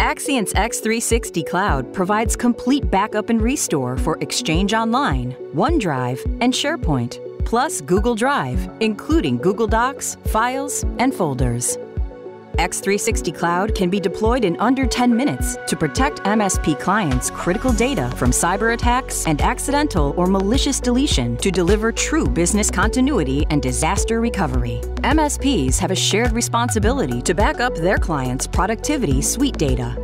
Axcient's X360 Cloud provides complete backup and restore for Exchange Online, OneDrive, and SharePoint, plus Google Drive, including Google Docs, files, and folders. X360 Cloud can be deployed in under 10 minutes to protect MSP clients' critical data from cyber attacks and accidental or malicious deletion to deliver true business continuity and disaster recovery. MSPs have a shared responsibility to back up their clients' productivity suite data.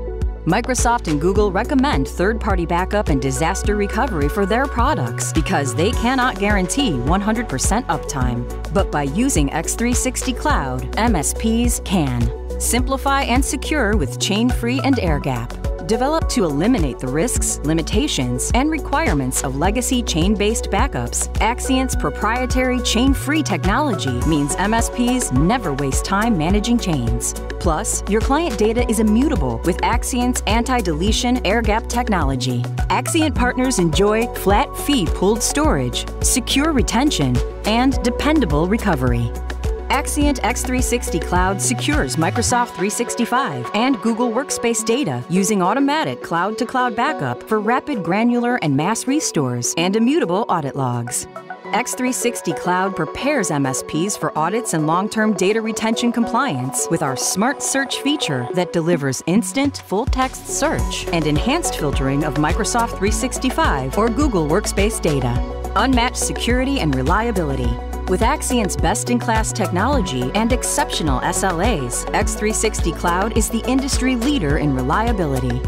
Microsoft and Google recommend third party backup and disaster recovery for their products because they cannot guarantee 100% uptime. But by using X360 Cloud, MSPs can. Simplify and secure with chain free and air gap. Developed to eliminate the risks, limitations, and requirements of legacy chain based backups, Axcient's proprietary chain free technology means MSPs never waste time managing chains. Plus, your client data is immutable with Axcient's anti deletion air gap technology. Axcient partners enjoy flat fee pooled storage, secure retention, and dependable recovery. Axcient X360 Cloud secures Microsoft 365 and Google Workspace data using automatic cloud to cloud backup for rapid granular and mass restores and immutable audit logs. X360 Cloud prepares MSPs for audits and long term data retention compliance with our Smart Search feature that delivers instant full text search and enhanced filtering of Microsoft 365 or Google Workspace data. Unmatched security and reliability. With Axcient's best in class technology and exceptional SLAs, X360 Cloud is the industry leader in reliability.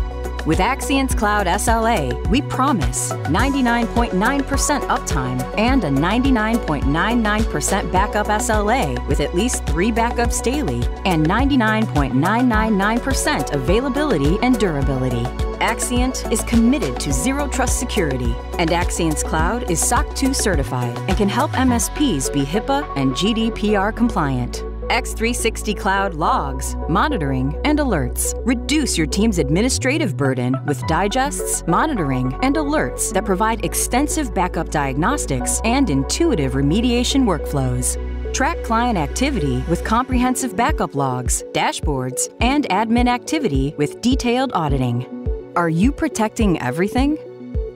With Axcient's Cloud SLA, we promise 99.9% uptime and a 99.99% backup SLA with at least three backups daily and 99.999% availability and durability. Axcient is committed to zero trust security, and Axcient's Cloud is SOC 2 certified and can help MSPs be HIPAA and GDPR compliant. X360 Cloud logs, monitoring, and alerts. Reduce your team's administrative burden with digests, monitoring, and alerts that provide extensive backup diagnostics and intuitive remediation workflows. Track client activity with comprehensive backup logs, dashboards, and admin activity with detailed auditing. Are you protecting everything?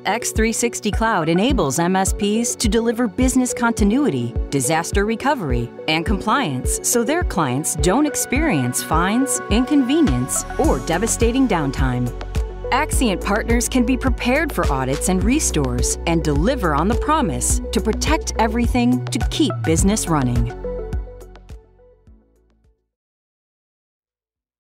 X360 Cloud enables MSPs to deliver business continuity, disaster recovery, and compliance so their clients don't experience fines, inconvenience, or devastating downtime. Axcient partners can be prepared for audits and restores and deliver on the promise to protect everything to keep business running.